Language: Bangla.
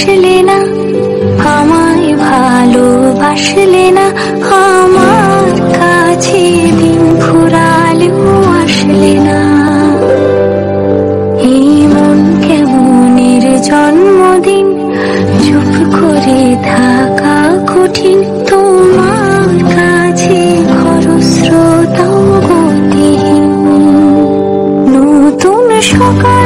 ভালোবাসলে না, আমায় ভালোবাসলে না, আমার কাছে দিন ফুরালেও আসলে না। এই মন কেমনের জন্মদিন, চুপ করে থাকা কঠিন, তোমার কাছে খরস্রোতাও গতিহীন। নতুন সকাল